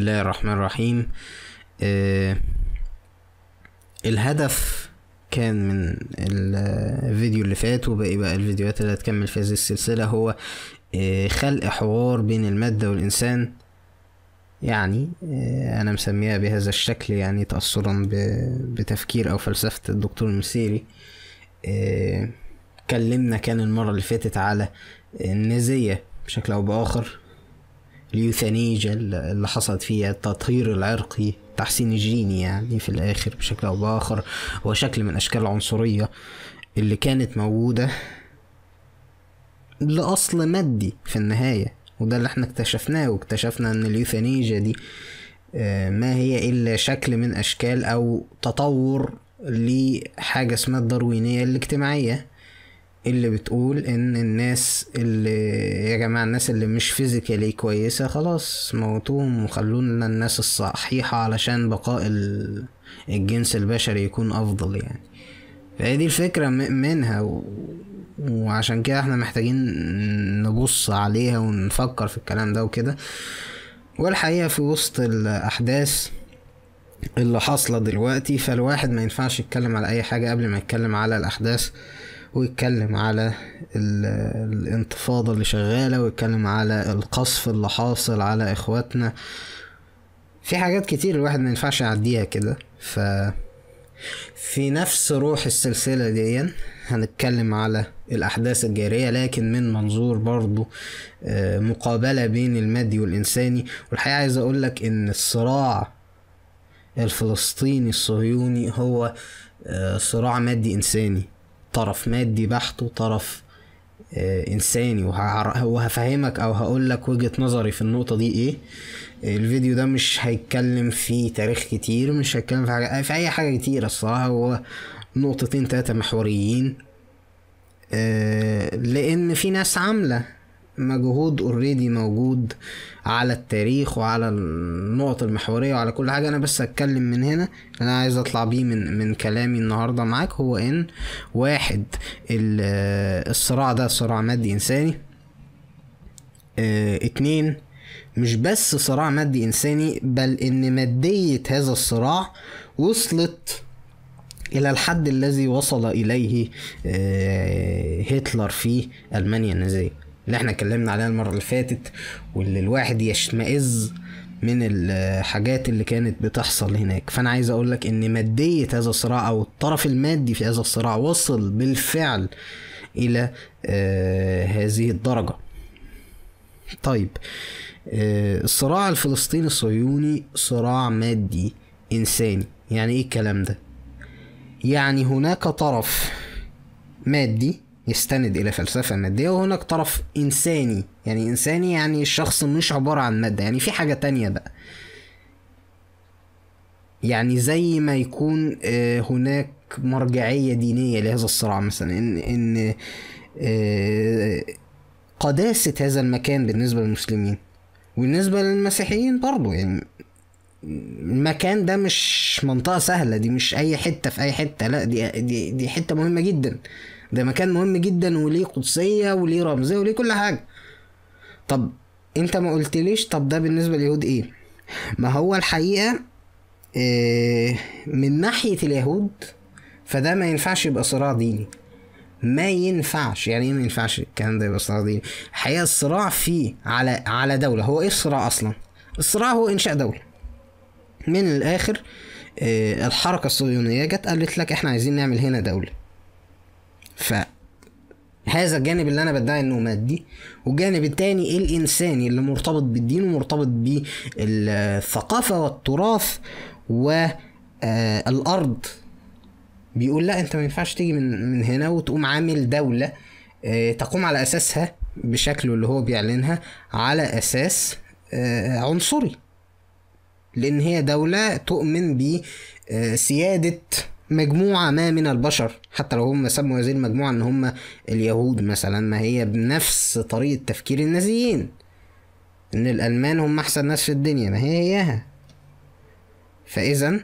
الله الرحمن الرحيم. آه الهدف كان من الفيديو اللي فات وباقي بقى الفيديوهات اللي هتكمل في هذه السلسلة هو آه خلق حوار بين المادة والإنسان. يعني آه أنا مسميها بهذا الشكل يعني تأثرا بتفكير أو فلسفة الدكتور المسيري. آه اتكلمنا كان المرة اللي فاتت على النازية بشكل أو بآخر. اليوثانيجا اللي حصلت فيها التطهير العرقي تحسين الجيني يعني في الآخر بشكل أو بآخر هو شكل من أشكال العنصرية اللي كانت موجودة لأصل مادي في النهاية. وده اللي إحنا اكتشفناه واكتشفنا إن اليوثانيجا دي آه، ما هي إلا شكل من أشكال أو تطور لحاجة اسمها الداروينية الاجتماعية. اللي بتقول إن الناس اللي يا جماعة الناس اللي مش فيزيكالي كويسة خلاص موتوهم وخلونا الناس الصحيحة علشان بقاء ال- الجنس البشري يكون أفضل يعني. فهي دي الفكرة م- منها و... وعشان كده إحنا محتاجين نبص عليها ونفكر في الكلام ده وكده. والحقيقة في وسط الأحداث اللي حاصلة دلوقتي فالواحد ما ينفعش يتكلم على أي حاجة قبل ما يتكلم على الأحداث. ويتكلم على ال- الانتفاضة اللي شغالة ويتكلم على القصف اللي حاصل على إخواتنا. في حاجات كتير الواحد ما ينفعش يعديها كده. ف في نفس روح السلسلة دي هنتكلم على الأحداث الجارية لكن من منظور برضو آه، مقابلة بين المادي والإنساني. والحقيقة عايز أقول لك إن الصراع الفلسطيني الصهيوني هو آه، صراع مادي إنساني. طرف مادي بحت وطرف آه، إنساني. وهعر- وهفهمك أو هقول لك وجهة نظري في النقطة دي إيه. الفيديو ده مش هيتكلم في تاريخ كتير مش هيتكلم في حاجة في أي حاجة كتير الصراحة. هو نقطتين تلاتة محوريين آه، لأن في ناس عاملة مجهود اوريدي موجود على التاريخ وعلى النقط المحورية وعلى كل حاجة. أنا بس هتكلم من هنا. أنا عايز أطلع بيه من من كلامي النهاردة معاك. هو إن واحد ال- الصراع ده صراع مادي إنساني. آه، اتنين مش بس صراع مادي إنساني بل إن مادية هذا الصراع وصلت إلى الحد الذي وصل إليه آه، هتلر في ألمانيا النازية. اللي إحنا اتكلمنا عليها المرة اللي فاتت واللي الواحد يشمئز من الحاجات اللي كانت بتحصل هناك. فأنا عايز أقول لك إن مادية هذا الصراع أو الطرف المادي في هذا الصراع وصل بالفعل إلى آه، هذه الدرجة. طيب آه، الصراع الفلسطيني الصهيوني صراع مادي إنساني. يعني إيه الكلام ده؟ يعني هناك طرف مادي يستند إلى فلسفة مادية وهناك طرف إنساني. يعني إنساني يعني الشخص مش عبارة عن مادة يعني في حاجة تانية بقى. يعني زي ما يكون آه، هناك مرجعية دينية لهذا الصراع مثلا إن إن آه، قداسة هذا المكان بالنسبة للمسلمين. وبالنسبة للمسيحيين برضو يعني المكان ده مش منطقة سهلة دي مش أي حتة في أي حتة لا دي دي دي حتة مهمة جدا. ده مكان مهم جدا وليه قدسية وليه رمزية وليه كل حاجة. طب أنت ما قلتليش طب ده بالنسبة لليهود إيه؟ ما هو الحقيقة آه، من ناحية اليهود فده ما ينفعش يبقى صراع ديني. ما ينفعش يعني إيه ما ينفعش الكلام ده يبقى صراع ديني؟ الحقيقة الصراع فيه على على دولة. هو إيه الصراع أصلا؟ الصراع هو إنشاء دولة. من الآخر آه، الحركة الصهيونية جت قالت لك إحنا عايزين نعمل هنا دولة. ف هذا الجانب اللي أنا بدعي إنه مادي والجانب التاني الإنساني اللي مرتبط بالدين ومرتبط بالثقافة والتراث والارض بيقول لا أنت ما ينفعش تيجي من من هنا وتقوم عامل دولة آه، تقوم على أساسها بشكله اللي هو بيعلنها على أساس آه، عنصري. لأن هي دولة تؤمن بسيادة مجموعة ما من البشر حتى لو هم سموا هذه المجموعة إن هم اليهود مثلا ما هي بنفس طريقة تفكير النازيين. إن الألمان هم أحسن ناس في الدنيا ما هي إياها. فاذا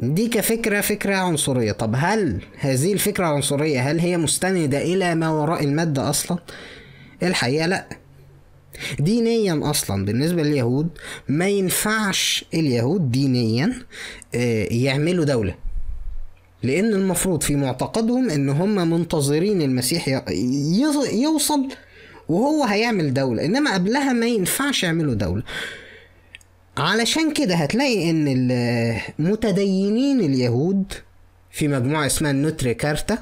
دي كفكرة فكرة عنصرية. طب هل هذه الفكرة العنصرية هل هي مستندة إلى ما وراء المادة أصلا؟ الحقيقة لأ. دينيا أصلا بالنسبة لليهود ما ينفعش اليهود دينيا آه، يعملوا دولة. لأن المفروض في معتقدهم إن هم منتظرين المسيح يوصل وهو هيعمل دولة. إنما قبلها ما ينفعش يعملوا دولة. علشان كده هتلاقي إن المتدينين اليهود في مجموعة اسمها النوتري كارتا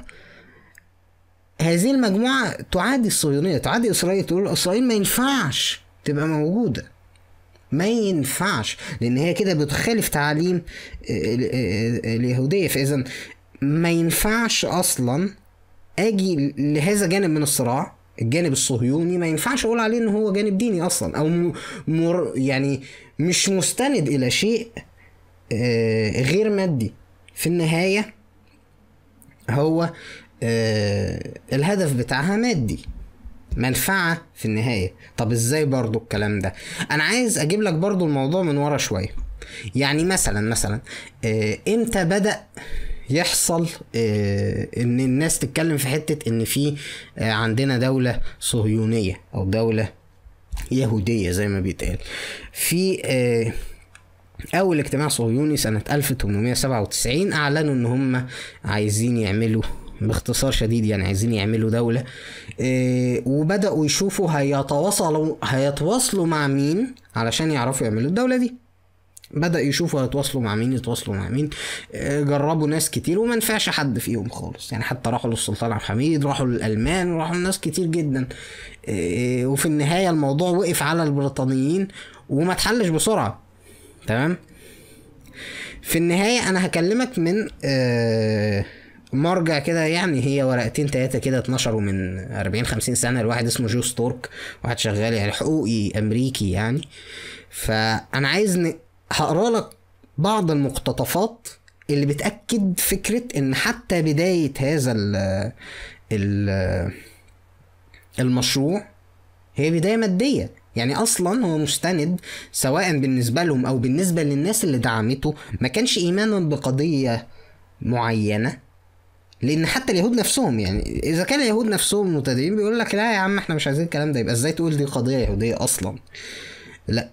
هذه المجموعة تعادي الصهيونية تعادي إسرائيل تقول إسرائيل ما ينفعش تبقى موجودة. ما ينفعش لأن هي كده بتخالف تعاليم ال- ال- اليهودية. فإذا ما ينفعش أصلا أجي لهذا جانب من الصراع الجانب الصهيوني. ما ينفعش أقول عليه إن هو جانب ديني أصلا أو مر يعني مش مستند إلى شيء آه، غير مادي. في النهاية هو آه الهدف بتاعها مادي. منفعة في النهاية. طب إزاي برضو الكلام ده؟ أنا عايز أجيب لك برضو الموضوع من ورا شوية. يعني مثلا مثلا آه إمتى بدأ يحصل آه إن الناس تتكلم في حتة إن في آه عندنا دولة صهيونية أو دولة يهودية زي ما بيتقال. في آه أول اجتماع صهيوني سنة 1897 أعلنوا إن هم عايزين يعملوا باختصار شديد يعني عايزين يعملوا دولة. إيه وبدأوا يشوفوا هيتواصلوا هيتواصلوا مع مين علشان يعرفوا يعملوا الدولة دي. بدأ يشوفوا هيتواصلوا مع مين يتواصلوا مع مين. آه، جربوا ناس كتير وما نفعش حد فيهم خالص. يعني حتى راحوا للسلطان عبد الحميد راحوا للألمان راحوا لناس كتير جدا. آه، وفي النهاية الموضوع وقف على البريطانيين وما اتحلش بسرعة. تمام؟ في النهاية أنا هكلمك من آه، مرجع كده يعني هي ورقتين تلاتة كده اتنشروا من 40 50 سنة لواحد اسمه جو ستورك واحد شغال يعني حقوقي أمريكي يعني فأنا عايز. هقرأ لك بعض المقتطفات اللي بتأكد فكرة إن حتى بداية هذا ال ال المشروع هي بداية مادية يعني أصلا هو مستند سواء بالنسبة لهم أو بالنسبة للناس اللي دعمته ما كانش إيمانا بقضية معينة لأن حتى اليهود نفسهم يعني إذا كان اليهود نفسهم متدينين بيقول لك لا يا عم إحنا مش عايزين الكلام ده يبقى إزاي تقول دي قضية يهودية أصلا؟ لا.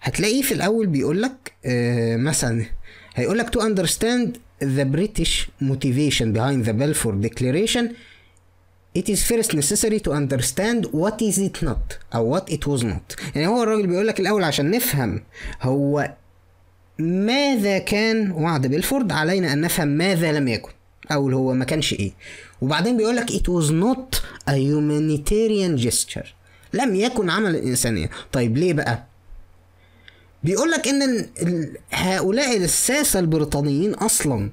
هتلاقيه في الأول بيقول لك آه مثلا هيقول لك to understand the British motivation behind the Balfour Declaration it is first necessary to understand what is it not أو what it was not. يعني هو الراجل بيقول لك الأول عشان نفهم هو ماذا كان وعد بيلفورد علينا أن نفهم ماذا لم يكن. أو اللي هو ما كانش إيه. وبعدين بيقول لك it was not a humanitarian gesture. لم يكن عمل الانسانيه طيب ليه بقى؟ بيقول لك إن هؤلاء الساسة البريطانيين أصلا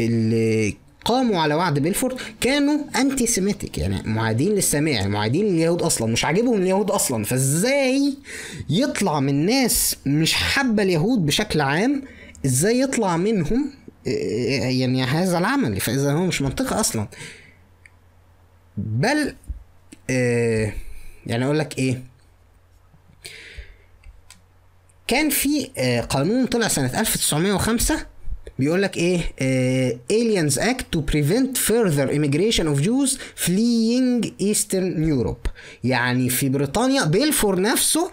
اللي قاموا على وعد بيلفورد كانوا انتي سيميتك يعني معادين للسامع يعني معادين لليهود أصلا مش عاجبهم اليهود أصلا. فإزاي يطلع من ناس مش حابة اليهود بشكل عام؟ إزاي يطلع منهم يعني هذا العمل فاذا هو مش منطقي أصلا. بل آه، يعني أقول لك إيه. كان في آه، قانون طلع سنة 1905 بيقول لك إيه آه، aliens act to prevent further immigration of Jews fleeing Eastern Europe. يعني في بريطانيا بيلفور نفسه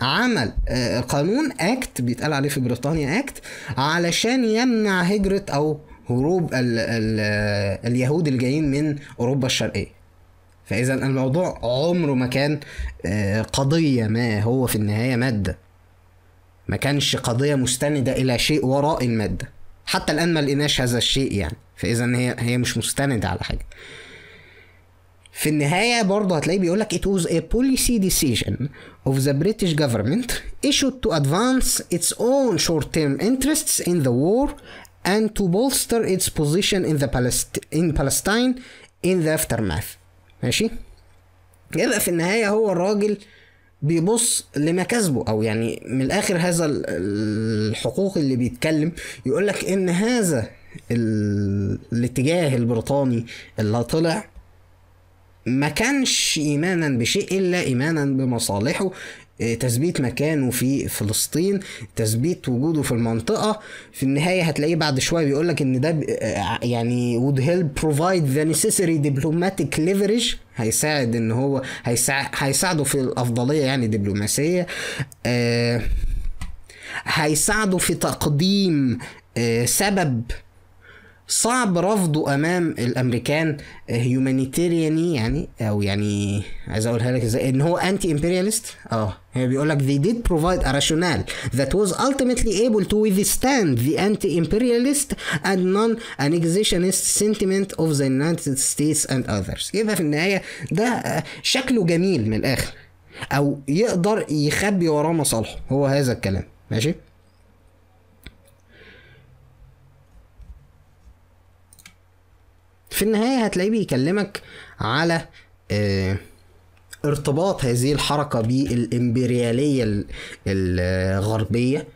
عمل آه، قانون اكت بيتقال عليه في بريطانيا اكت علشان يمنع هجرة أو هروب ال ال آه، اليهود اللي جايين من أوروبا الشرقية. فإذا الموضوع عمره ما كان آه، قضية ما هو في النهاية مادة. ما كانش قضية مستندة إلى شيء وراء المادة. حتى الآن ما لقيناش هذا الشيء يعني. فإذا هي هي مش مستندة على حاجة. في النهاية برضه هتلاقيه بيقول لك it was a policy decision of the British government issued to advance its own short-term interests in the war and to bolster its position in the Palest in Palestine in the aftermath ماشي يبقى في النهاية هو الراجل بيبص لمكاسبه أو يعني من الآخر هذا ال- الحقوق اللي بيتكلم يقول لك ان هذا ال- الاتجاه البريطاني اللي طلع ما كانش ايمانا بشيء إلا ايمانا بمصالحه إيه، تثبيت مكانه في فلسطين تثبيت وجوده في المنطقة. في النهاية هتلاقيه بعد شوية بيقول لك إن ده آه، يعني would help provide the necessary diplomatic leverage. هيساعد إن هو هيساعد هيساعده في الأفضلية يعني دبلوماسية. آه هيساعده في تقديم آه سبب صعب رفضه أمام الأمريكان humanitarian ي يعني أو يعني عايز أقولها لك إزاي إن هو anti-imperialist آه هي بيقول لك they did provide a rationale that was ultimately able to withstand the anti-imperialist and non-annexationist sentiment of the United States and others. يبقى في النهاية ده آه، شكله جميل من الآخر أو يقدر يخبي وراه مصالحه. هو هذا الكلام. ماشي؟ في النهاية هتلاقيه بيكلمك على آه، ارتباط هذه الحركة بالإمبريالية ال- الغربية.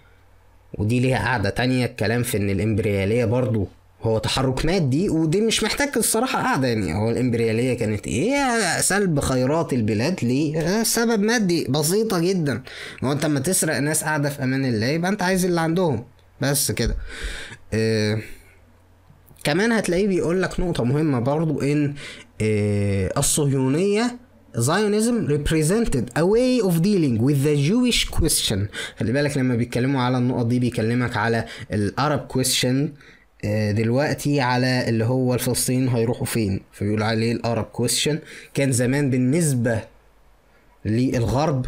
ودي ليها قاعدة تانية الكلام في إن الإمبريالية برضو هو تحرك مادي ودي مش محتاج الصراحة قاعدة يعني. هو الإمبريالية كانت إيه؟ سلب خيرات البلاد ليه؟ آه، سبب مادي بسيطة جدا. هو أنت لما تسرق ناس قاعدة في أمان الله يبقى أنت عايز اللي عندهم. بس كده. آه كمان هتلاقيه بيقول لك نقطة مهمة برضو إن آه، الصهيونية Zionism represented a way of dealing with the Jewish question. خلي بالك لما بيتكلموا على النقط دي بيكلمك على الأرب question آه، دلوقتي على اللي هو الفلسطين هيروحوا فين؟ فبيقول عليه الأرب question. كان زمان بالنسبة للغرب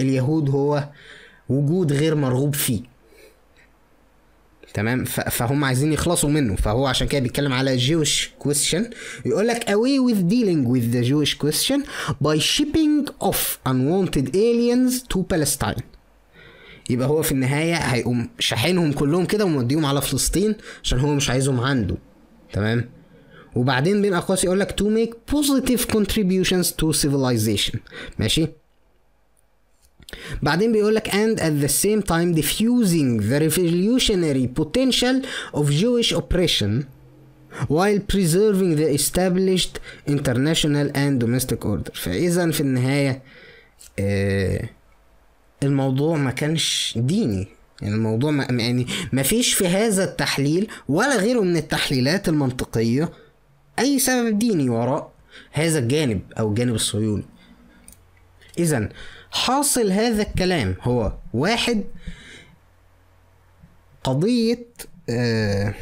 اليهود هو وجود غير مرغوب فيه. تمام؟ فهم عايزين يخلصوا منه. فهو عشان كده بيتكلم على Jewish question. يقول لك away with dealing with the Jewish question by shipping off unwanted aliens to Palestine. يبقى هو في النهاية هيقوم شاحنهم كلهم كده وموديهم على فلسطين عشان هو مش عايزهم عنده. تمام؟ وبعدين بين أقواس يقول لك to make positive contributions to civilization. ماشي؟ بعدين بيقول لك and at the same time diffusing the revolutionary potential of Jewish oppression while preserving the established international and domestic order. فإذا في النهاية آه الموضوع ما كانش ديني. الموضوع ما يعني ما فيش في هذا التحليل ولا غيره من التحليلات المنطقية أي سبب ديني وراء هذا الجانب أو الجانب الصهيوني. إذا حاصل هذا الكلام هو واحد قضية آه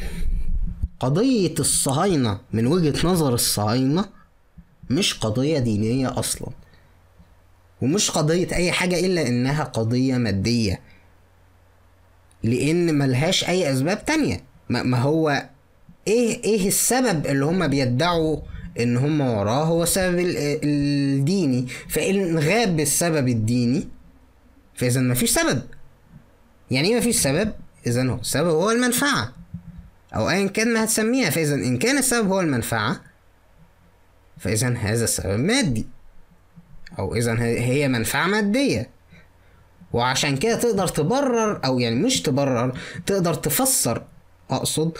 قضية الصهاينة من وجهة نظر الصهاينة مش قضية دينية أصلا ومش قضية أي حاجة إلا إنها قضية مادية لأن ملهاش أي أسباب تانية. ما هو إيه إيه السبب اللي هم بيدعوا إن هم وراه هو السبب ال- الديني. فإن غاب السبب الديني فإذا مفيش سبب. يعني إيه مفيش سبب؟ إذا هو السبب هو المنفعة. أو أيا كان ما هتسميها فإذا إن كان السبب هو المنفعة فإذا هذا السبب مادي. أو إذا هي منفعة مادية. وعشان كده تقدر تبرر أو يعني مش تبرر تقدر تفسر أقصد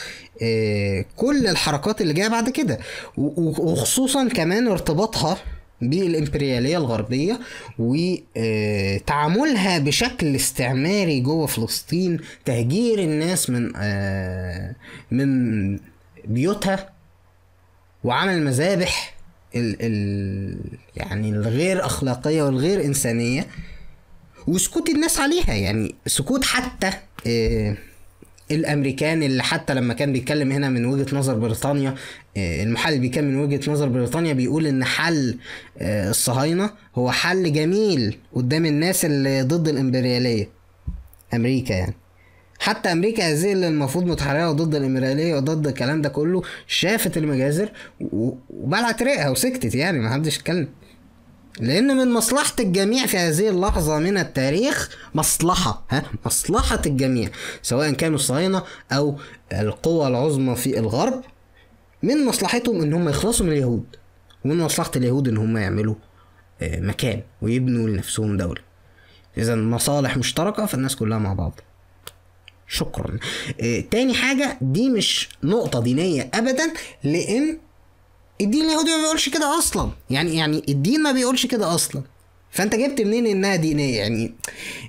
آه، كل الحركات اللي جاية بعد كده. وخصوصا كمان ارتباطها بالإمبريالية الغربية وتعاملها بشكل استعماري جوه فلسطين تهجير الناس من آه، من بيوتها وعمل مذابح ال يعني الغير أخلاقية والغير إنسانية وسكوت الناس عليها. يعني سكوت حتى آه الأمريكان اللي حتى لما كان بيتكلم هنا من وجهة نظر بريطانيا آه المحلل بيتكلم من وجهة نظر بريطانيا بيقول إن حل آه الصهاينة هو حل جميل قدام الناس اللي ضد الإمبريالية أمريكا يعني. حتى أمريكا هذه اللي المفروض متحررة ضد الإمبريالية وضد الكلام ده كله شافت المجازر وبلعت ريقها وسكتت يعني ما حدش اتكلم. لأن من مصلحة الجميع في هذه اللحظة من التاريخ مصلحة ها؟ مصلحة الجميع سواء كانوا الصهاينة أو القوى العظمى في الغرب. من مصلحتهم إن هم يخلصوا من اليهود ومن مصلحة اليهود إن هم يعملوا آه، مكان ويبنوا لنفسهم دولة. اذا مصالح مشتركة فالناس كلها مع بعض. شكرا. آه، تاني حاجة دي مش نقطة دينية أبدا لأن الدين اليهودي ما بيقولش كده أصلا. يعني يعني الدين ما بيقولش كده أصلا. فأنت جبت منين إنها دينية؟ يعني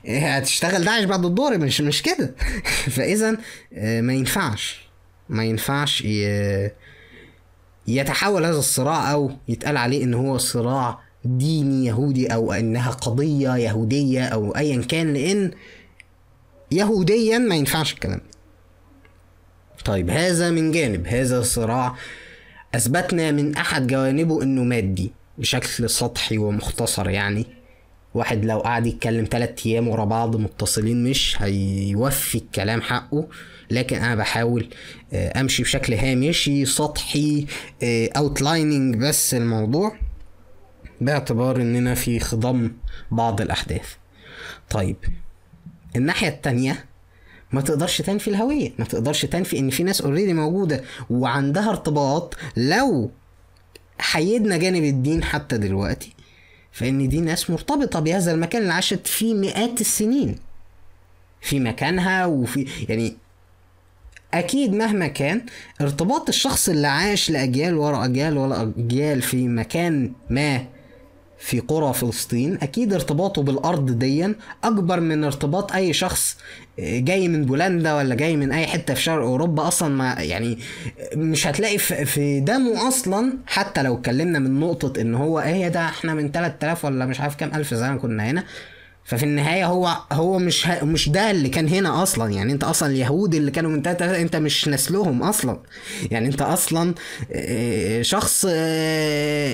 آه، هتشتغل داعش بعد الظهر مش مش كده. فإذا آه، ما ينفعش. ما ينفعش يتحول هذا الصراع أو يتقال عليه إن هو صراع ديني يهودي أو إنها قضية يهودية أو ايا كان لأن يهوديا ما ينفعش الكلام ده. طيب هذا من جانب. هذا الصراع أثبتنا من أحد جوانبه إنه مادي بشكل سطحي ومختصر يعني. واحد لو قعد يتكلم تلات أيام ورا بعض متصلين مش هيوفي الكلام حقه. لكن أنا بحاول آه، أمشي بشكل هامشي سطحي outlining بس الموضوع باعتبار إننا في خضم بعض الأحداث. طيب الناحية التانية ما تقدرش تنفي الهوية ما تقدرش تنفي إن في ناس already موجودة وعندها ارتباط. لو حيدنا جانب الدين حتى دلوقتي فإن دي ناس مرتبطة بهذا المكان اللي عاشت فيه مئات السنين. في مكانها وفي يعني أكيد مهما كان ارتباط الشخص اللي عاش لأجيال ورا أجيال ورا أجيال في مكان ما في قرى فلسطين أكيد ارتباطه بالأرض ديا أكبر من ارتباط أي شخص جاي من بولندا ولا جاي من أي حتة في شرق أوروبا أصلا ما يعني مش هتلاقي في في دمه أصلا حتى لو اتكلمنا من نقطة إن هو إيه ده إحنا من 3000 ولا مش عارف كام ألف زمان كنا هنا ففي النهاية هو هو مش ه- مش ده اللي كان هنا أصلا. يعني أنت أصلا اليهود اللي كانوا من 3000 أنت مش نسلهم أصلا. يعني أنت أصلا شخص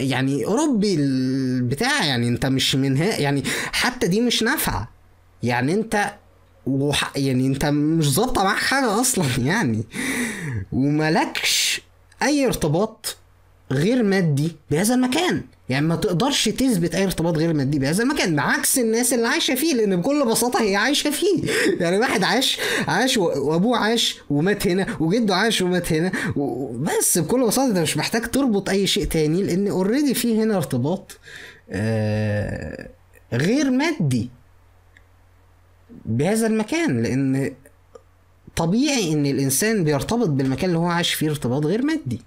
يعني أوروبي البتاع. يعني أنت مش من ها يعني حتى دي مش نافعة. يعني أنت وح يعني أنت مش ظابطة معاك حاجة أصلا. يعني وملكش أي ارتباط غير مادي بهذا المكان. يعني ما تقدرش تثبت أي ارتباط غير مادي بهذا المكان بعكس الناس اللي عايشة فيه لأن بكل بساطة هي عايشة فيه. يعني واحد عاش عاش وأبوه عاش ومات هنا وجده عاش ومات هنا بس بكل بساطة أنت مش محتاج تربط أي شيء تاني لأن اوريدي في هنا ارتباط آه غير مادي بهذا المكان. لأن طبيعي إن الإنسان بيرتبط بالمكان اللي هو عايش فيه ارتباط غير مادي.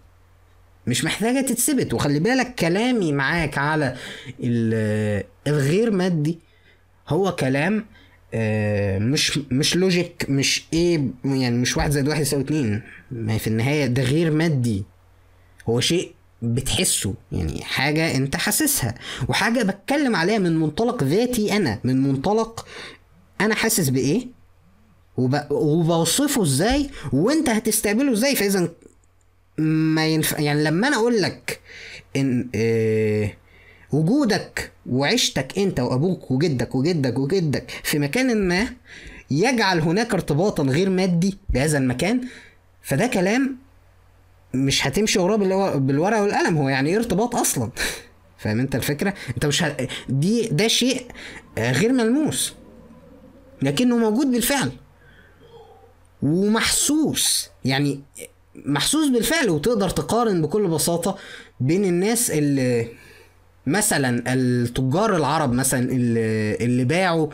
مش محتاجة تتثبت. وخلي بالك كلامي معاك على ال- الغير مادي هو كلام آه، مش مش لوجيك مش إيه يعني مش واحد زائد واحد يساوي اتنين. ما في النهاية ده غير مادي. هو شيء بتحسه يعني حاجة انت حاسسها. وحاجة بتكلم عليها من منطلق ذاتي أنا من منطلق أنا حاسس بإيه؟ وب... وبوصفه إزاي؟ وانت هتستقبله إزاي؟ فإذا ما ينفع يعني لما أنا أقول لك إن آه وجودك وعيشتك أنت وأبوك وجدك وجدك وجدك في مكان ما يجعل هناك ارتباطا غير مادي بهذا المكان فده كلام مش هتمشي وراه بالو- بالورقة والقلم هو يعني إيه ارتباط أصلا؟ فاهم أنت الفكرة؟ أنت مش ه... دي ده شيء آه، غير ملموس لكنه موجود بالفعل ومحسوس يعني محسوس بالفعل وتقدر تقارن بكل بساطة بين الناس اللي مثلا التجار العرب مثلا اللي, اللي باعوا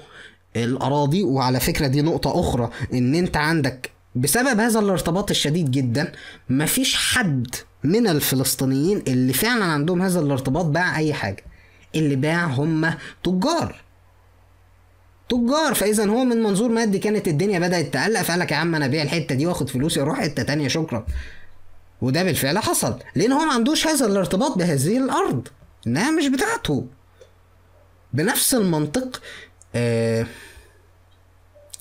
الأراضي. وعلى فكرة دي نقطة أخرى إن أنت عندك بسبب هذا الارتباط الشديد جدا مفيش حد من الفلسطينيين اللي فعلا عندهم هذا الارتباط باع أي حاجة. اللي باع هم تجار. تجار فإذا هو من منظور مادي كانت الدنيا بدأت تقلق فقال لك يا عم أنا أبيع الحتة دي وآخد فلوسي وأروح حتة تانية شكرا. وده بالفعل حصل لأن هو ما عندوش هذا الارتباط بهذه الأرض إنها مش بتاعته. بنفس المنطق آه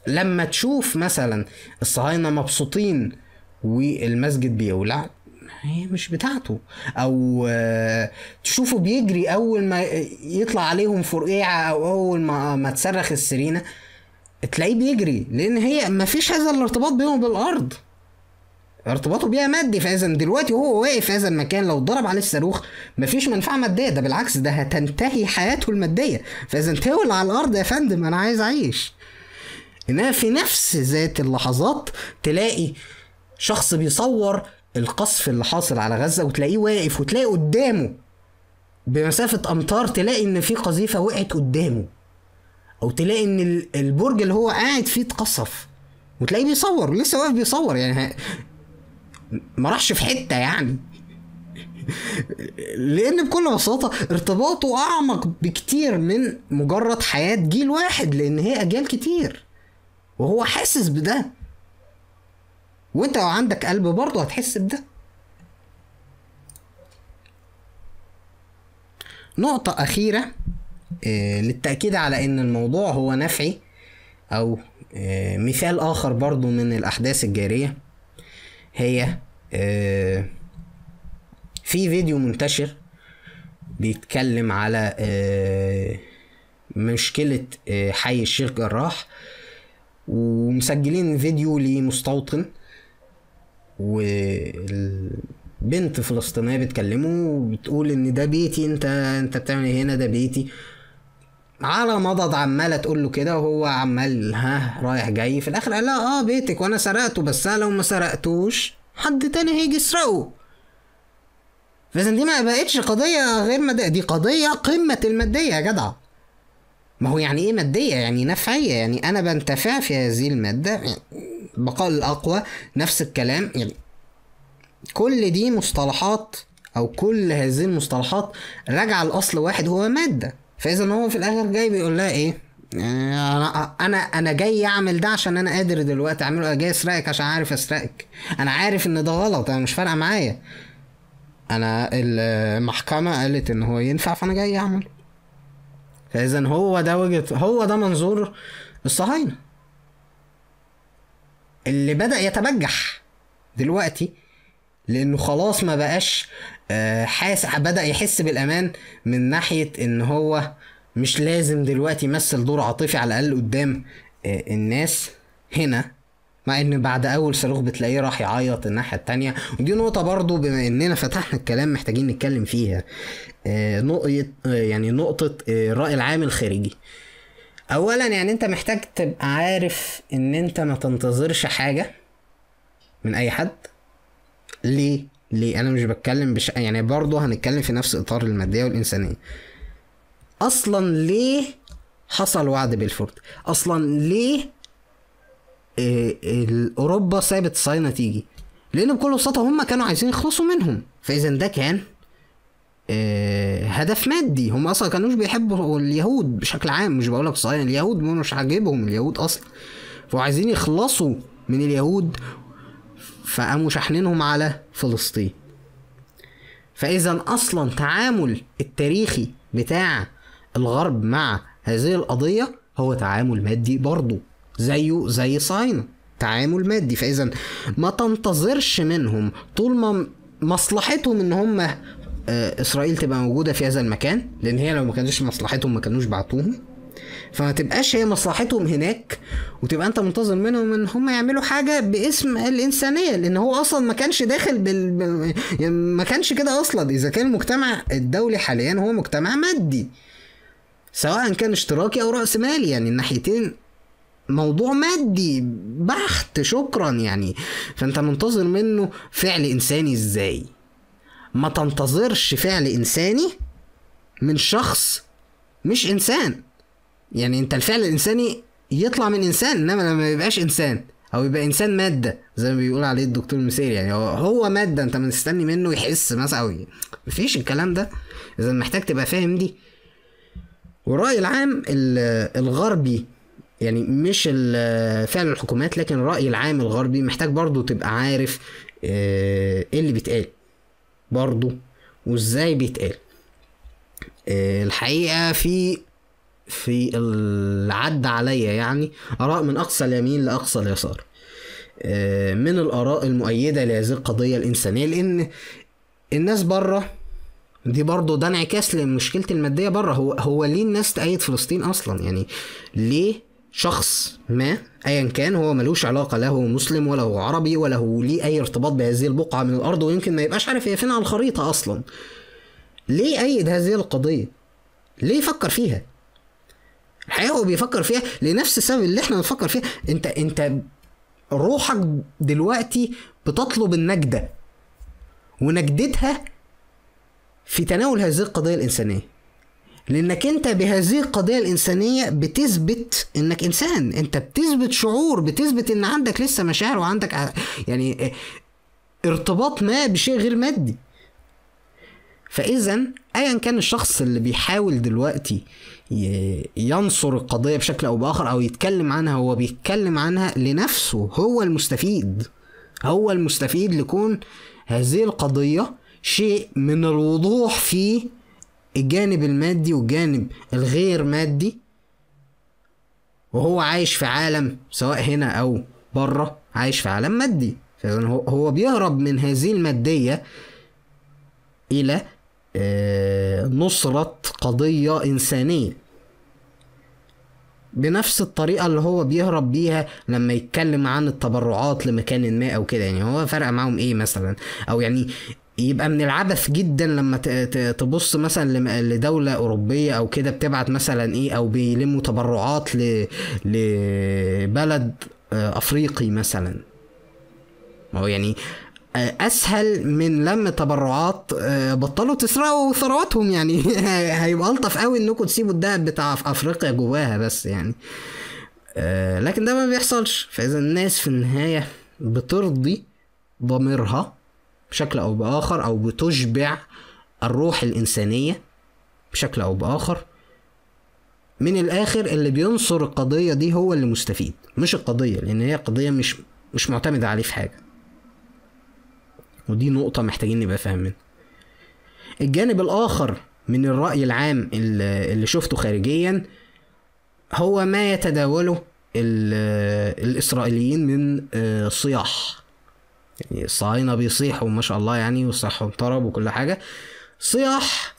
لما تشوف مثلا الصهاينة مبسوطين والمسجد بيولع هي مش بتاعته. أو آه، تشوفه بيجري أول ما يطلع عليهم فرقيعه أو أول ما ما تصرخ السرينه تلاقيه بيجري لأن هي ما فيش هذا الارتباط بينه بالارض ارتباطه بيها مادي فاذا دلوقتي وهو واقف في هذا المكان لو ضرب عليه الصاروخ مفيش منفعة مادية. ده بالعكس ده هتنتهي حياته المادية. فإذا تولع على الأرض يا فندم أنا عايز أعيش. انها في نفس ذات اللحظات تلاقي شخص بيصور القصف اللي حاصل على غزة وتلاقيه واقف وتلاقي قدامه بمسافة أمتار تلاقي إن في قذيفة وقعت قدامه أو تلاقي إن ال- البرج اللي هو قاعد فيه اتقصف وتلاقيه بيصور لسه واقف بيصور يعني. ما راحش في حتة يعني. لأن بكل بساطة ارتباطه أعمق بكتير من مجرد حياة جيل واحد لأن هي أجيال كتير وهو حاسس بده. وانت لو عندك قلب برضه هتحس بده. نقطة أخيرة آه، للتأكيد على إن الموضوع هو نفعي أو آه، مثال آخر برضو من الأحداث الجارية هي آه، في فيديو منتشر بيتكلم على مشكلة حي الشيخ جراح ومسجلين فيديو لمستوطن. والبنت فلسطينية بتكلمه وبتقول إن ده بيتي أنت أنت بتعمل إيه هنا؟ ده بيتي. على مضض عمالة تقول له كده وهو عمال ها رايح جاي. في الآخر قال لها آه بيتك وأنا سرقته. بس أنا لو ما سرقتوش حد تاني هيجي يسرقه. فإذا دي ما بقتش قضية غير مادية. دي قضية قمة المادية يا جدع. ما هو يعني إيه مادية؟ يعني نفعية. يعني أنا بنتفع في هذه المادة يعني بقاء الأقوى نفس الكلام. يعني كل دي مصطلحات أو كل هذه المصطلحات راجعة لأصل واحد هو مادة. فإذا هو في الآخر جاي بيقول لها إيه؟ أنا أنا أنا جاي أعمل ده عشان أنا قادر دلوقتي أعمله. أنا جاي أسرقك عشان عارف أسرقك. أنا عارف إن ده غلط أنا مش فارقة معايا. أنا المحكمة قالت إن هو ينفع فأنا جاي اعمل فاذا هو ده وجهه هو ده منظور الصهاينة. اللي بدأ يتبجح دلوقتي لأنه خلاص ما بقاش آه، حاس بدأ يحس بالأمان من ناحية إن هو مش لازم دلوقتي يمثل دور عاطفي على الأقل قدام آه، الناس هنا. مع إن بعد أول صاروخ بتلاقيه راح يعيط الناحية التانية. ودي نقطة برضو بما إننا فتحنا الكلام محتاجين نتكلم فيها. آه، نقطه آه، يعني نقطة آه، الراي العام الخارجي. اولا يعني أنت محتاج تبقى عارف إن أنت ما تنتظرش حاجة من أي حد. ليه؟ ليه؟ أنا مش بتكلم بش... يعني برضه هنتكلم في نفس إطار المادية والإنسانية. أصلا ليه حصل وعد بلفورد أصلا ليه أوروبا سابت الصهاينة تيجي. لأن بكل بساطة هم كانوا عايزين يخلصوا منهم. فاذا ده كان آه، هدف مادي. هم أصلا كانوش بيحبوا اليهود بشكل عام. مش بقول لك الصهاينه اليهود مش عاجبهم اليهود أصلا. فهو عايزين يخلصوا من اليهود فقاموا شاحنينهم على فلسطين. فاذا أصلا تعامل التاريخي بتاع الغرب مع هذه القضية هو تعامل مادي برضه زيه زي صهاينه تعامل مادي. فإذا ما تنتظرش منهم طول ما مصلحتهم إن هم آه، إسرائيل تبقى موجودة في هذا المكان لأن هي لو ما كانتش مصلحتهم ما كانوش بعتوهم. فما تبقاش هي مصلحتهم هناك وتبقى أنت منتظر منهم إن هم يعملوا حاجة باسم الإنسانية لأن هو أصلا ما كانش داخل بال... يعني ما كانش كده أصلا. إذا كان المجتمع الدولي حاليا هو مجتمع مادي سواء كان اشتراكي أو راس مالي يعني الناحيتين موضوع مادي. بحت. شكرا يعني. فأنت منتظر منه فعل إنساني إزاي؟ ما تنتظرش فعل إنساني من شخص مش إنسان. يعني أنت الفعل الإنساني يطلع من إنسان إنما لما ما يبقاش إنسان أو يبقى إنسان مادة زي ما بيقول عليه الدكتور مسير يعني هو هو مادة أنت مستني منه يحس مثلا أو مفيش الكلام ده. اذا محتاج تبقى فاهم دي. والرأي العام ال- الغربي يعني مش فعل الحكومات لكن الرأي العام الغربي محتاج برضو تبقى عارف آه، إيه اللي بيتقال برضو وإزاي بيتقال. آه، الحقيقة في في اللي عدى عليا يعني آراء من أقصى اليمين لأقصى اليسار. آه، من الآراء المؤيدة لهذه القضية الإنسانية لأن الناس بره دي برضه ده انعكاس لمشكله المادية بره هو هو ليه الناس تأيد فلسطين أصلا؟ يعني ليه شخص ما ايا كان هو ملوش علاقة لا هو مسلم ولا هو عربي ولا هو ليه أي ارتباط بهذه البقعة من الأرض ويمكن ما يبقاش عارف هي فين على الخريطة أصلا. ليه ايد هذه القضية؟ ليه يفكر فيها؟ الحقيقة هو بيفكر فيها لنفس السبب اللي إحنا بنفكر فيها. أنت أنت روحك دلوقتي بتطلب النجدة ونجدتها في تناول هذه القضية الإنسانية. لأنك أنت بهذه القضية الإنسانية بتثبت إنك إنسان. أنت بتثبت شعور بتثبت إن عندك لسه مشاعر وعندك يعني ارتباط ما بشيء غير مادي. فاذا ايا كان الشخص اللي بيحاول دلوقتي ينصر القضية بشكل أو بآخر أو يتكلم عنها هو بيتكلم عنها لنفسه. هو المستفيد. هو المستفيد لكون هذه القضية شيء من الوضوح في الجانب المادي والجانب الغير مادي وهو عايش في عالم سواء هنا أو بره عايش في عالم مادي. فإذا هو بيهرب من هذه المادية إلى آه، نصرة قضية إنسانية. بنفس الطريقة اللي هو بيهرب بيها لما يتكلم عن التبرعات لمكان ما أو كده. يعني هو فرق معاهم إيه مثلا؟ أو يعني يبقى من العبث جدا لما تبص مثلا لدولة أوروبية أو كده بتبعت مثلا إيه أو بيلموا تبرعات. لبلد آه، أفريقي مثلا. ما هو يعني آه، أسهل من لم تبرعات آه، بطلوا تسرقوا ثرواتهم يعني. هيبقى ألطف قوي إنكم تسيبوا الدهب بتاع أفريقيا جواها بس يعني. لكن ده ما بيحصلش. فإذا الناس في النهاية بترضي ضميرها. بشكل أو بآخر أو بتشبع الروح الإنسانية بشكل أو بآخر. من الآخر اللي بينصر القضية دي هو اللي مستفيد مش القضية لأن هي قضية مش مش معتمدة عليه في حاجة. ودي نقطة محتاجين نبقى فاهمين. الجانب الآخر من الرأي العام اللي شفته خارجيا هو ما يتداوله ال- الإسرائيليين من آه، صياح. يعني الصهاينة بيصيحوا ما شاء الله يعني وصحهم طرب وكل حاجة. صياح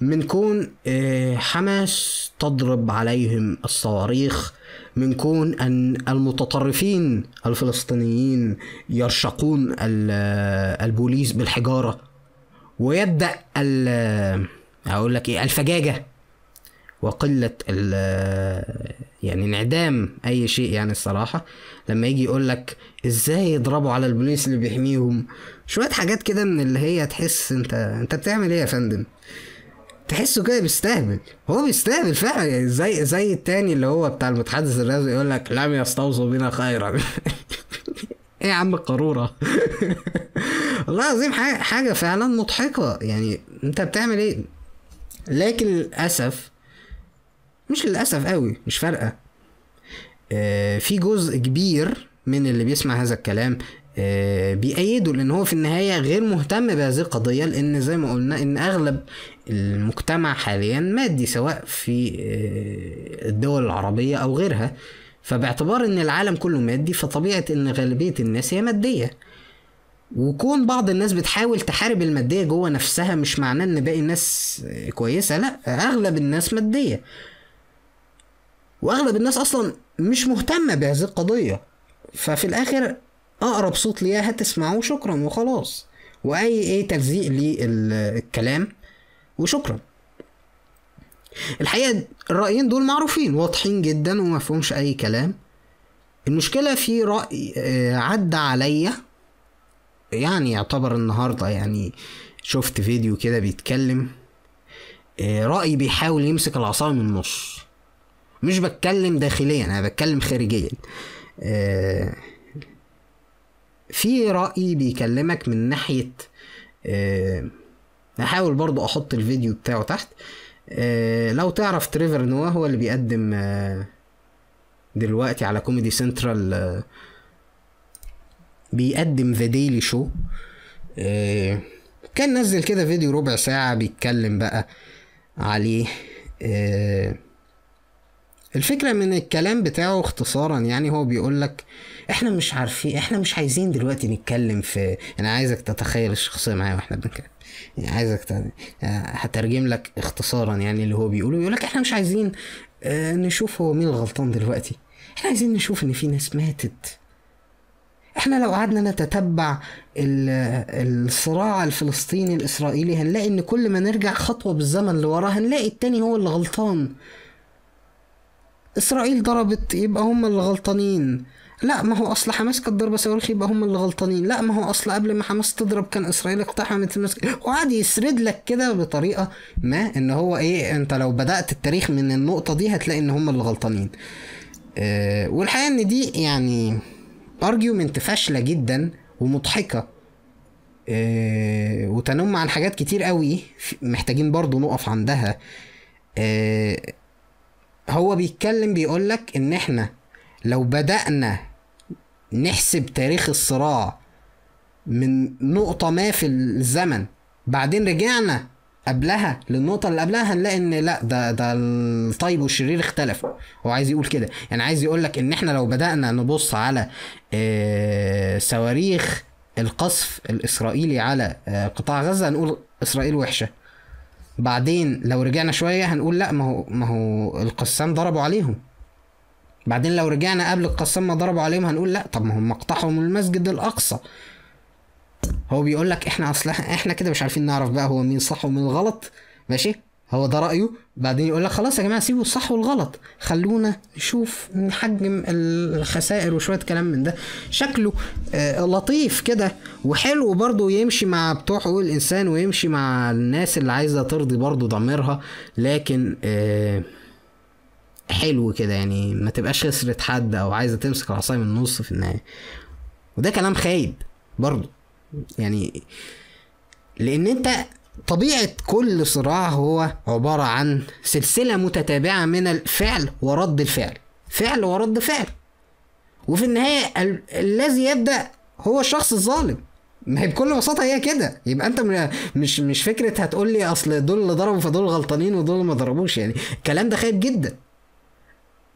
من كون آه، حماس تضرب عليهم الصواريخ من كون أن المتطرفين الفلسطينيين يرشقون ال- البوليس بالحجارة ويبدأ أقول لك إيه الفجاجة وقلة يعني انعدام أي شيء يعني الصراحة. لما يجي يقول لك إزاي يضربوا على البوليس اللي بيحميهم؟ شوية حاجات كده من اللي هي تحس أنت أنت بتعمل إيه يا فندم؟ تحسه كده بيستهبل. هو بيستهبل فعلا يعني زي زي التاني اللي هو بتاع المتحدث الرسمي يقول لك لم يستوصوا بنا خيرا. إيه يا عم القارورة؟ والله العظيم حاجة فعلا مضحكة. يعني أنت بتعمل إيه؟ لكن للأسف مش للأسف قوي مش فارقة. آه، في جزء كبير من اللي بيسمع هذا الكلام آه، بيأيده لأن هو في النهاية غير مهتم بهذه القضية لأن زي ما قلنا إن أغلب المجتمع حاليا مادي سواء في آه، الدول العربية أو غيرها. فباعتبار إن العالم كله مادي فطبيعة إن غالبية الناس هي مادية. وكون بعض الناس بتحاول تحارب المادية جوه نفسها مش معناه إن باقي الناس كويسة لأ أغلب الناس مادية. واغلب الناس أصلا مش مهتمة بهذه القضية. ففي الآخر أقرب صوت ليها هتسمعه شكرا وخلاص. وأي إيه تلزيق للكلام وشكرا. الحقيقة الرأيين دول معروفين واضحين جدا وما فيهمش أي كلام. المشكلة في رأي آه، عدى عليا. يعني يعتبر النهارده يعني شفت فيديو كده بيتكلم آه، رأي بيحاول يمسك العصاية من النص. مش بتكلم داخليا أنا بتكلم خارجيا. آه، في رأي بيكلمك من ناحية آه، هحاول برضو أحط الفيديو بتاعه تحت. آه، لو تعرف تريفر نوا هو اللي بيقدم دلوقتي على Comedy Central بيقدم The Daily Show كان نزل كده فيديو ربع ساعة بيتكلم بقى عليه. الفكرة من الكلام بتاعه اختصارا يعني هو بيقول لك إحنا مش عارفين إحنا مش عايزين دلوقتي نتكلم في أنا عايزك تتخيل الشخصية معايا وإحنا بنتكلم. يعني عايزك ت... هترجم لك اختصارا يعني اللي هو بيقوله. يقول لك إحنا مش عايزين آه نشوف هو مين الغلطان دلوقتي. إحنا عايزين نشوف إن في ناس ماتت. إحنا لو قعدنا نتتبع ال- الصراع الفلسطيني الإسرائيلي هنلاقي إن كل ما نرجع خطوة بالزمن لورا هنلاقي التاني هو اللي غلطان. إسرائيل ضربت يبقى هم اللي غلطانين. لا ما هو أصل حماس كانت ضربة صواريخ يبقى هم اللي غلطانين. لا ما هو أصل قبل ما حماس تضرب كان إسرائيل اقتحمت المسجد وقعد يسرد لك كده بطريقة ما إن هو إيه أنت لو بدأت التاريخ من النقطة دي هتلاقي إن هم اللي غلطانين. أه والحقيقة إن دي يعني ارجيومنت فاشلة جدا ومضحكة. أه وتنم عن حاجات كتير قوي محتاجين برضو نقف عندها. أه هو بيتكلم بيقول لك إن إحنا لو بدأنا نحسب تاريخ الصراع من نقطة ما في الزمن بعدين رجعنا قبلها للنقطة اللي قبلها هنلاقي إن لأ ده ده الطيب والشرير اختلفوا هو عايز يقول كده. يعني عايز يقول لك إن إحنا لو بدأنا نبص على آه، صواريخ القصف الإسرائيلي على آه، قطاع غزة هنقول إسرائيل وحشة. بعدين لو رجعنا شوية هنقول لا ما هو ما هو القسام ضربوا عليهم. بعدين لو رجعنا قبل القسام ما ضربوا عليهم هنقول لا طب ما هم اقتحموا المسجد الأقصى. هو بيقول لك إحنا أصلا إحنا كده مش عارفين نعرف بقى هو مين صح ومين غلط. ماشي؟ هو ده رأيه. بعدين يقول لك خلاص يا جماعة سيبوا الصح والغلط. خلونا نشوف نحجم الخسائر وشوية كلام من ده. شكله آه لطيف كده وحلو برضه يمشي مع بتوع حقوق الإنسان ويمشي مع الناس اللي عايزة ترضي برضه ضميرها. لكن آه حلو كده يعني ما تبقاش خسرت حد أو عايزة تمسك العصاية من النص في النهاية. وده كلام خايب برضه. يعني لأن أنت طبيعة كل صراع هو عبارة عن سلسلة متتابعة من الفعل ورد الفعل. فعل ورد فعل. وفي النهاية ال- الذي يبدأ هو الشخص الظالم ما هي بكل بساطة هي كده. يبقى أنت مش مش فكرة هتقول لي أصل دول اللي ضربوا فدول غلطانين ودول ما ضربوش. يعني الكلام ده خايب جدا.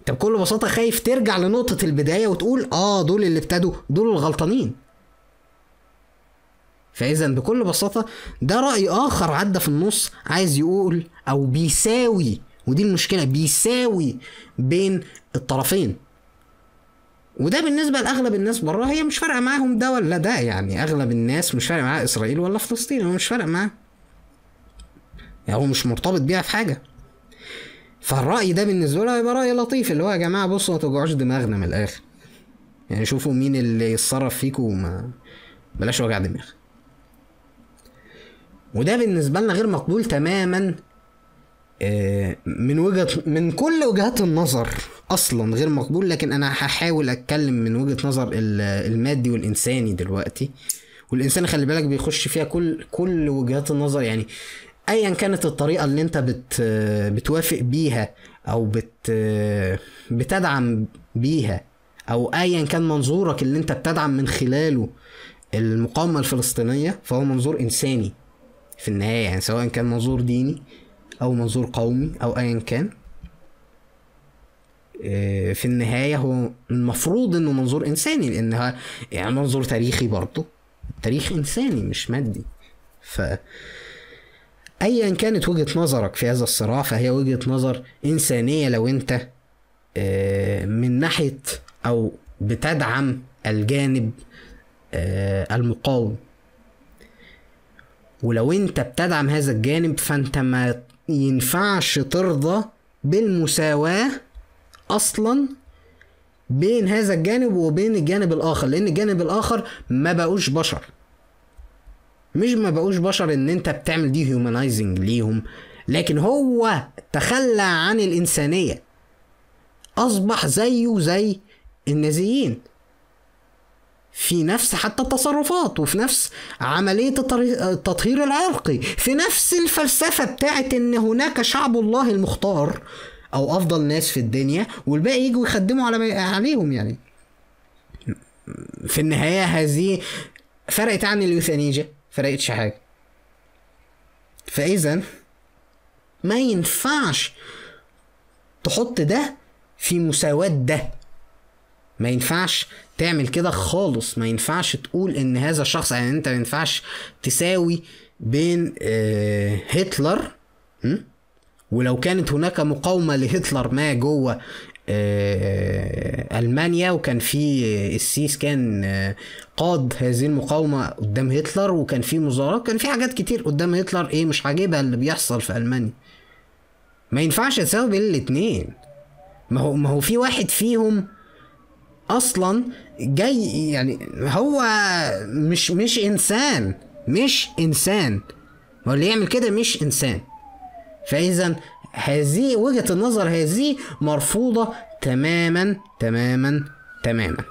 أنت بكل بساطة خايف ترجع لنقطة البداية وتقول آه دول اللي ابتدوا دول الغلطانين. فاذا بكل بساطة ده رأي آخر عدى في النص عايز يقول أو بيساوي ودي المشكلة بيساوي بين الطرفين. وده بالنسبة لأغلب الناس بره هي مش فارقة معاهم ده ولا ده يعني أغلب الناس مش فارق معاها إسرائيل ولا فلسطين هو مش فارق معاه يعني هو مش مرتبط بيها في حاجة. فالرأي ده بالنسبة له هيبقى رأي لطيف اللي هو يا جماعة بصوا ما توجعوش دماغنا من الآخر. يعني شوفوا مين اللي يتصرف فيكم وما بلاش وجع دماغ. وده بالنسبة لنا غير مقبول تماما آه، من وجهة من كل وجهات النظر أصلا غير مقبول لكن أنا هحاول أتكلم من وجهة نظر ال- المادي والإنساني دلوقتي. والإنسان خلي بالك بيخش فيها كل كل وجهات النظر يعني ايا كانت الطريقة اللي أنت بت بتوافق بيها أو بت بتدعم بيها أو ايا كان منظورك اللي أنت بتدعم من خلاله المقاومة الفلسطينية فهو منظور إنساني. في النهاية يعني سواء كان منظور ديني أو منظور قومي أو أيا كان إيه، في النهاية هو المفروض إنه منظور إنساني لأنها يعني منظور تاريخي برضه تاريخ إنساني مش مادي. ف أيا كانت وجهة نظرك في هذا الصراع فهي وجهة نظر إنسانية لو أنت آه، من ناحية أو بتدعم الجانب آه، المقاوم. ولو انت بتدعم هذا الجانب فانت ما ينفعش ترضى بالمساواة أصلا بين هذا الجانب وبين الجانب الآخر لأن الجانب الآخر ما بقوش بشر. مش ما بقوش بشر إن انت بتعمل دي هيومنايزنج ليهم لكن هو تخلى عن الإنسانية. أصبح زيه زي النازيين. في نفس حتى التصرفات وفي نفس عملية التطهير العرقي في نفس الفلسفة بتاعت إن هناك شعب الله المختار أو أفضل ناس في الدنيا والباقي يجوا يخدموا على عليهم يعني. في النهاية هذه فرقت عن اليوثانيجا فرقتش حاجة. فاذا ما ينفعش تحط ده في مساواة ده. ما ينفعش تعمل كده خالص. ما ينفعش تقول إن هذا الشخص يعني أنت ما ينفعش تساوي بين آه، هتلر? ولو كانت هناك مقاومة لهتلر ما جوه آه، ألمانيا وكان في السيس كان آه، قاد هذه المقاومة قدام هتلر وكان في مظاهرات كان في حاجات كتير قدام هتلر إيه مش عاجبها اللي بيحصل في ألمانيا. ما ينفعش تساوي بين الاتنين. ما هو ما هو في واحد فيهم أصلا جاي يعني هو مش مش إنسان مش إنسان. هو اللي يعمل كده مش إنسان. فإذا هذه وجهة النظر هذه مرفوضة تماما تماما تماما.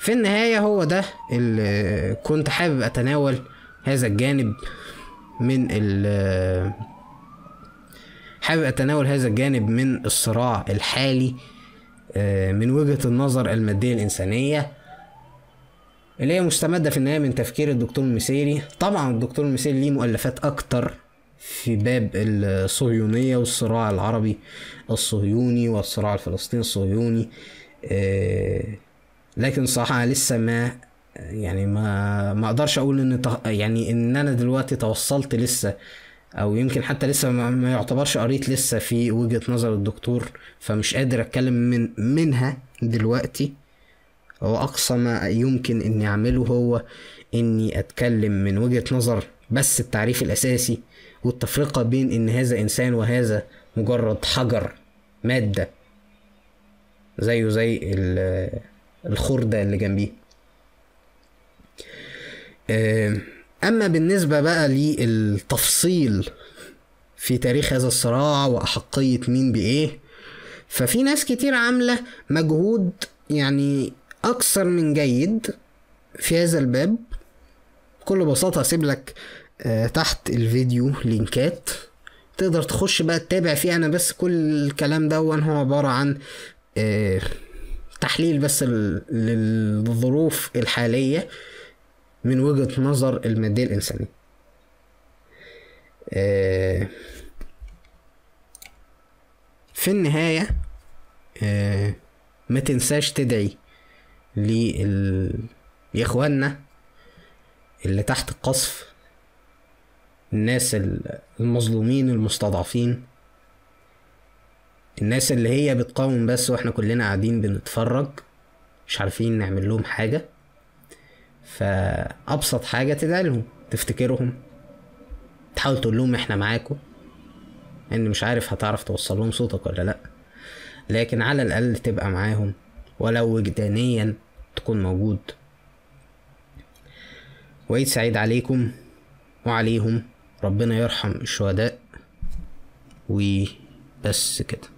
في النهاية هو ده اللي كنت حابب أتناول هذا الجانب من حابب أتناول هذا الجانب من الصراع الحالي آه، من وجهة النظر المادية الإنسانية اللي هي مستمدة في النهاية من تفكير الدكتور المسيري طبعا الدكتور المسيري ليه مؤلفات أكتر في باب الصهيونية والصراع العربي الصهيوني والصراع الفلسطيني الصهيوني آه، لكن صراحة لسه ما يعني ما ما أقدرش أقول إن يعني إن أنا دلوقتي توصلت لسه أو يمكن حتى لسه ما يعتبرش قريت لسه في وجهة نظر الدكتور فمش قادر أتكلم من منها دلوقتي. هو أقصى ما يمكن إني أعمله هو إني أتكلم من وجهة نظر بس التعريف الأساسي والتفرقة بين إن هذا إنسان وهذا مجرد حجر مادة زيه زي الخردة اللي جنبيه. أما بالنسبة بقى للتفصيل في تاريخ هذا الصراع وأحقية مين بإيه ففي ناس كتير عاملة مجهود يعني أكثر من جيد في هذا الباب. بكل بساطة هسيب لك آه، تحت الفيديو لينكات. تقدر تخش بقى تتابع فيه. أنا بس كل الكلام ده هو عبارة عن آه، تحليل بس للظروف الحالية. من وجهة نظر المادية الإنسانية. آه، في النهاية ما تنساش تدعي لإخواننا اللي تحت القصف الناس المظلومين المستضعفين الناس اللي هي بتقاوم بس وإحنا كلنا قاعدين بنتفرج مش عارفين نعمل لهم حاجة. فأبسط حاجة تدعي لهم تفتكرهم تحاول تقول لهم إحنا معاكم ان مش عارف هتعرف توصل لهم صوتك ولا لأ. لكن على الأقل تبقى معاهم ولو وجدانيا تكون موجود. وعيد سعيد عليكم وعليهم ربنا يرحم الشهداء وبس كده.